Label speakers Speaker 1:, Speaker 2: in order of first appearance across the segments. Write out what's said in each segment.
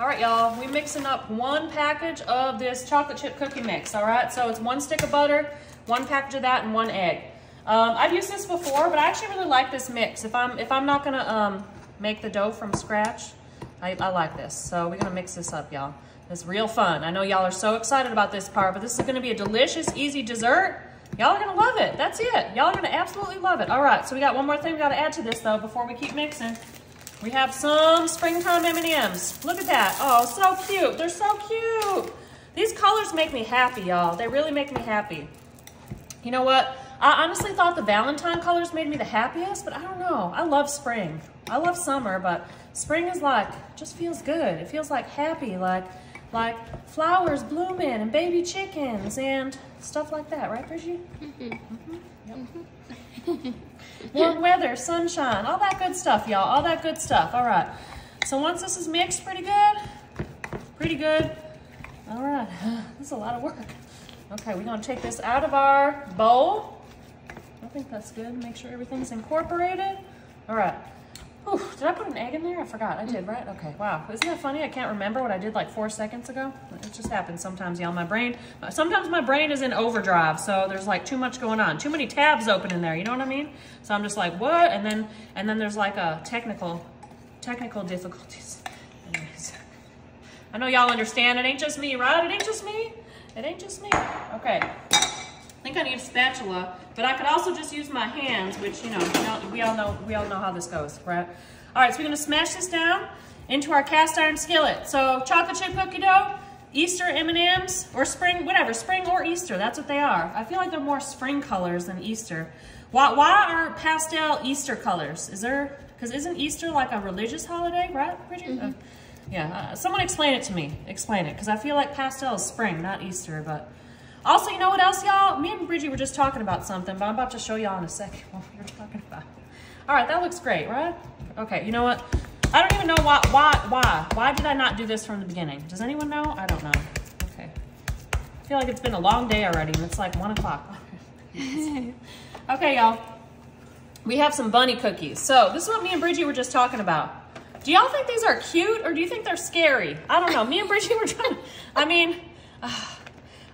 Speaker 1: All right, y'all, we mixing up one package of this chocolate chip cookie mix, all right? So it's one stick of butter, one package of that, and one egg. Um, I've used this before, but I actually really like this mix. If I'm, if I'm not gonna um, make the dough from scratch, I, I like this. So we're gonna mix this up, y'all. It's real fun. I know y'all are so excited about this part, but this is gonna be a delicious, easy dessert. Y'all are gonna love it. That's it. Y'all are gonna absolutely love it. All right, so we got one more thing we gotta add to this though before we keep mixing. We have some springtime M&Ms. Look at that. Oh, so cute. They're so cute. These colors make me happy, y'all. They really make me happy. You know what? I honestly thought the Valentine colors made me the happiest, but I don't know. I love spring. I love summer, but spring is like, just feels good. It feels like happy, like like flowers blooming and baby chickens and stuff like that, right, Bridget? Mm-hmm. Mm-hmm. Yep. Mm-hmm. Warm weather, sunshine, all that good stuff, y'all. All that good stuff. All right. So once this is mixed pretty good, pretty good. All right. This is a lot of work. Okay, we're going to take this out of our bowl. I think that's good. Make sure everything's incorporated. All right. Did I put an egg in there? I forgot. I did, right? Okay, wow. Isn't that funny? I can't remember what I did like four seconds ago. It just happens sometimes, y'all. My brain, uh, sometimes my brain is in overdrive, so there's like too much going on. Too many tabs open in there, you know what I mean? So I'm just like, what? And then, and then there's like a technical, technical difficulties. Anyways. I know y'all understand. It ain't just me, right? It ain't just me. It ain't just me. Okay. I think I need a spatula, but I could also just use my hands, which, you know, we all know, we all know how this goes, right? All right, so we're gonna smash this down into our cast iron skillet. So chocolate chip cookie dough, Easter M&Ms, or spring, whatever, spring or Easter, that's what they are. I feel like they're more spring colors than Easter. Why, why are pastel Easter colors? Is there, because isn't Easter like a religious holiday, right, Bridget? Mm -hmm. uh, yeah, uh, someone explain it to me. Explain it, because I feel like pastel is spring, not Easter, but also, you know what else, y'all? Me and Bridgie were just talking about something, but I'm about to show y'all in a second what we were talking about. All right, that looks great, right? Okay, you know what? I don't even know why, why, why. Why did I not do this from the beginning? Does anyone know? I don't know. Okay. I feel like it's been a long day already, and it's like one o'clock. okay, y'all. We have some bunny cookies. So this is what me and Bridgie were just talking about. Do y'all think these are cute, or do you think they're scary? I don't know. Me and Bridgie were trying, I mean, uh,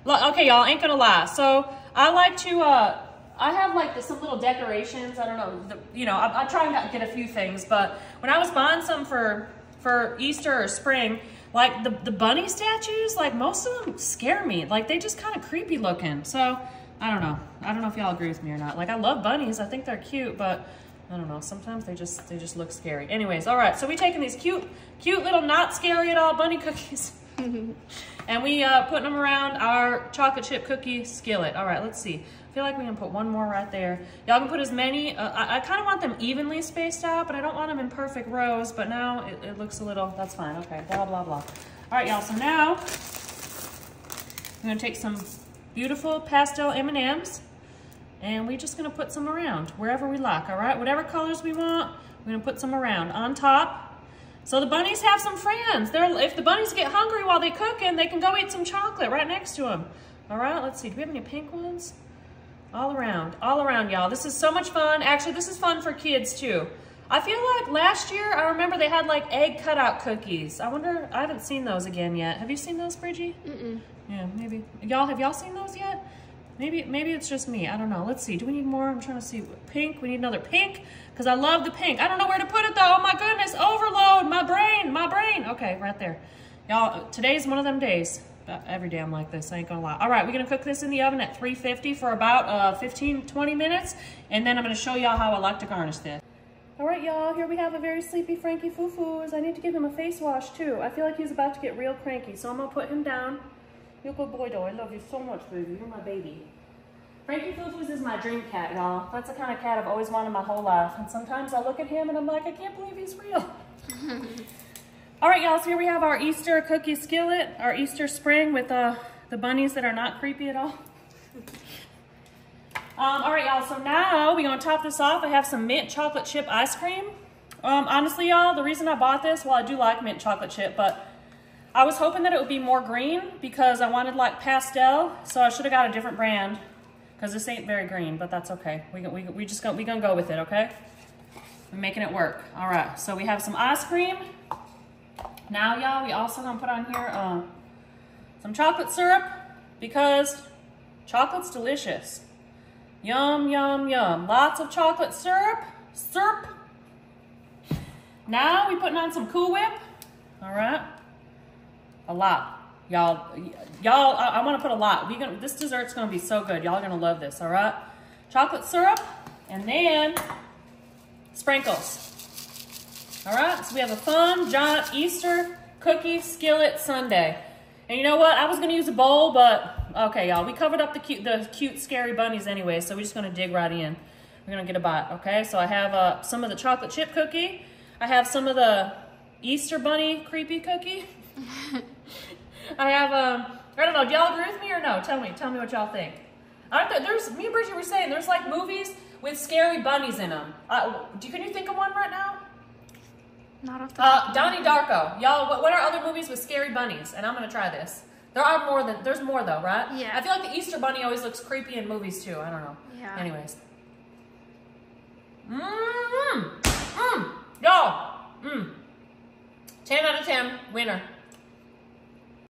Speaker 1: Okay, y'all, ain't gonna lie. So I like to, uh, I have like the, some little decorations. I don't know, the, you know, I, I try and get a few things, but when I was buying some for, for Easter or spring, like the, the bunny statues, like most of them scare me. Like they just kind of creepy looking. So I don't know. I don't know if y'all agree with me or not. Like I love bunnies. I think they're cute, but I don't know. Sometimes they just, they just look scary. Anyways, all right. So we taking these cute, cute little not scary at all bunny cookies. And we uh, putting them around our chocolate chip cookie skillet. All right, let's see. I feel like we can put one more right there. Y'all can put as many, uh, I, I kind of want them evenly spaced out, but I don't want them in perfect rows, but now it, it looks a little, that's fine. Okay, blah, blah, blah. All right, y'all, so now I'm gonna take some beautiful pastel M&Ms and we're just gonna put some around wherever we like, all right? Whatever colors we want, we're gonna put some around. On top, so the bunnies have some friends. They're, if the bunnies get hungry while they're cooking, they can go eat some chocolate right next to them. All right, let's see. Do we have any pink ones? All around, all around, y'all. This is so much fun. Actually, this is fun for kids too. I feel like last year, I remember they had like egg cutout cookies. I wonder, I haven't seen those again yet. Have you seen those, Bridgie? Mm-mm. Yeah, maybe. Y'all, have y'all seen those yet? Maybe, maybe it's just me. I don't know. Let's see. Do we need more? I'm trying to see. Pink. We need another pink because I love the pink. I don't know where to put it though. Oh my goodness. Overload. My brain. My brain. Okay, right there. Y'all, today's one of them days. Every day I'm like this. I ain't gonna lie. All right, we're gonna cook this in the oven at 350 for about uh, 15, 20 minutes. And then I'm gonna show y'all how I like to garnish this. All right, y'all, here we have a very sleepy Frankie Foo-Foos. I need to give him a face wash too. I feel like he's about to get real cranky, so I'm gonna put him down. You're a good boy, though. I love you so much, baby. You're my baby. Frankie Foo-Foos is my dream cat, y'all. That's the kind of cat I've always wanted my whole life. And sometimes I look at him and I'm like, I can't believe he's real. all right, y'all, so here we have our Easter cookie skillet, our Easter spring with uh, the bunnies that are not creepy at all. Um, all right, y'all, so now we're gonna top this off. I have some mint chocolate chip ice cream. Um, honestly, y'all, the reason I bought this, well, I do like mint chocolate chip, but I was hoping that it would be more green because I wanted like pastel, so I should have got a different brand because this ain't very green, but that's okay. We, we, we just gonna, we gonna go with it, okay? We're making it work. All right, so we have some ice cream. Now, y'all, we also gonna put on here uh, some chocolate syrup because chocolate's delicious. Yum, yum, yum. Lots of chocolate syrup. Syrup. Now we putting on some Cool Whip. All right. A lot. Y'all, y'all, I, I want to put a lot. We gonna, this dessert's going to be so good. Y'all are going to love this, all right? Chocolate syrup, and then sprinkles. All right, so we have a fun giant Easter cookie skillet sundae. And you know what? I was going to use a bowl, but okay, y'all. We covered up the cute, the cute, scary bunnies anyway, so we're just going to dig right in. We're going to get a bite, okay? So I have uh, some of the chocolate chip cookie. I have some of the Easter bunny creepy cookie. I have, um, I don't know, do y'all agree with me or no? Tell me, tell me what y'all think. Aren't there, there's, me and Bridget were saying, there's like movies with scary bunnies in them. Uh, do, can you think of one right now?
Speaker 2: Not off the
Speaker 1: Uh, Donnie Darko. Y'all, what, what are other movies with scary bunnies? And I'm gonna try this. There are more than, there's more though, right?
Speaker 2: Yeah.
Speaker 1: I feel like the Easter bunny always looks creepy in movies too. I don't know.
Speaker 2: Yeah.
Speaker 1: Anyways. Mmm. Mmm. Y'all. Mmm. 10 out of 10. Winner.